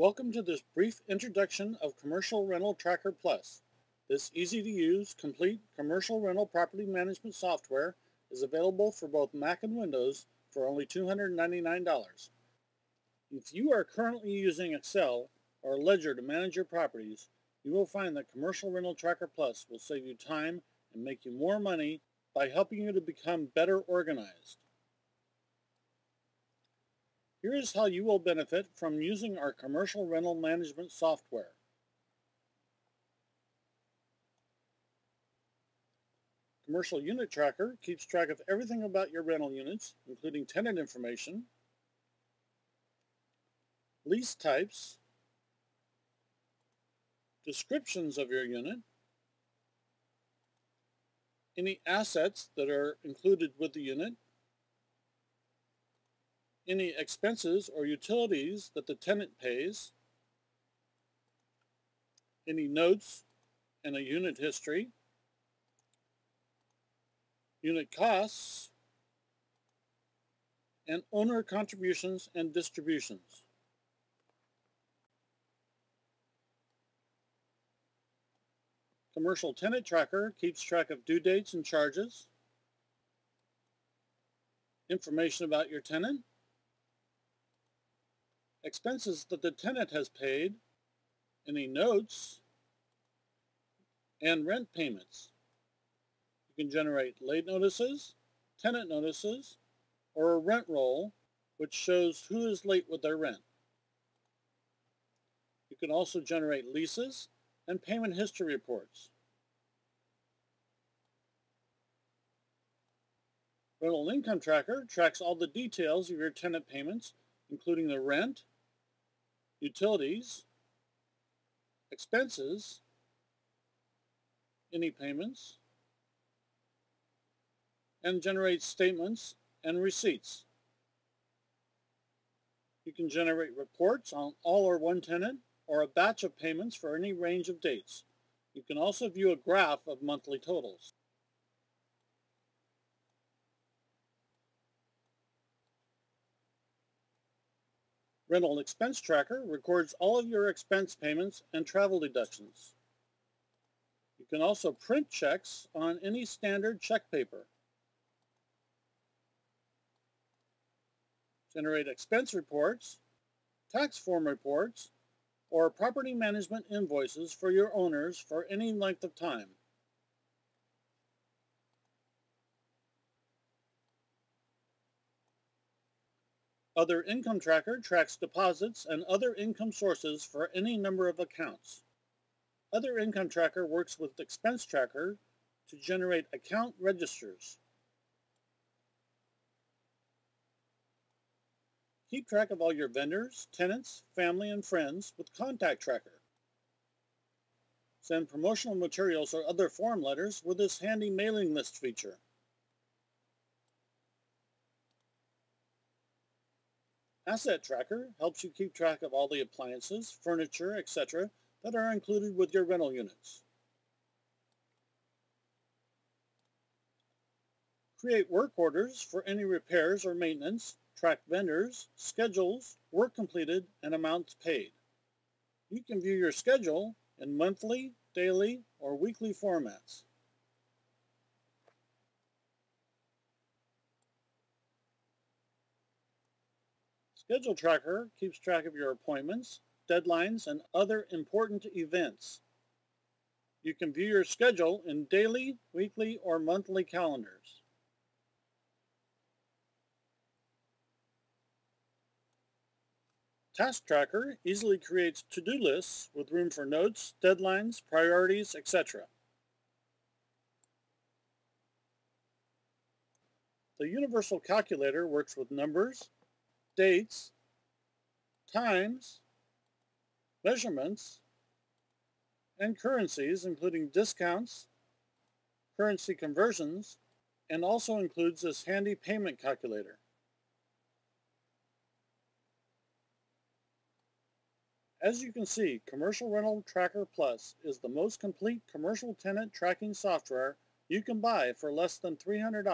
Welcome to this brief introduction of Commercial Rental Tracker Plus. This easy-to-use, complete commercial rental property management software is available for both Mac and Windows for only $299. If you are currently using Excel or Ledger to manage your properties, you will find that Commercial Rental Tracker Plus will save you time and make you more money by helping you to become better organized. Here is how you will benefit from using our commercial rental management software. Commercial Unit Tracker keeps track of everything about your rental units, including tenant information, lease types, descriptions of your unit, any assets that are included with the unit, any expenses or utilities that the tenant pays, any notes and a unit history, unit costs, and owner contributions and distributions. Commercial Tenant Tracker keeps track of due dates and charges, information about your tenant, expenses that the tenant has paid, any notes, and rent payments. You can generate late notices, tenant notices, or a rent roll which shows who is late with their rent. You can also generate leases and payment history reports. Rental Income Tracker tracks all the details of your tenant payments, including the rent, utilities, expenses, any payments, and generate statements and receipts. You can generate reports on all or one tenant or a batch of payments for any range of dates. You can also view a graph of monthly totals. Rental Expense Tracker records all of your expense payments and travel deductions. You can also print checks on any standard check paper. Generate expense reports, tax form reports, or property management invoices for your owners for any length of time. Other Income Tracker tracks deposits and other income sources for any number of accounts. Other Income Tracker works with Expense Tracker to generate account registers. Keep track of all your vendors, tenants, family, and friends with Contact Tracker. Send promotional materials or other form letters with this handy mailing list feature. Asset Tracker helps you keep track of all the appliances, furniture, etc. that are included with your rental units. Create work orders for any repairs or maintenance, track vendors, schedules, work completed, and amounts paid. You can view your schedule in monthly, daily, or weekly formats. Schedule Tracker keeps track of your appointments, deadlines, and other important events. You can view your schedule in daily, weekly, or monthly calendars. Task Tracker easily creates to-do lists with room for notes, deadlines, priorities, etc. The Universal Calculator works with numbers, dates, times, measurements, and currencies, including discounts, currency conversions, and also includes this handy payment calculator. As you can see, Commercial Rental Tracker Plus is the most complete commercial tenant tracking software you can buy for less than $300.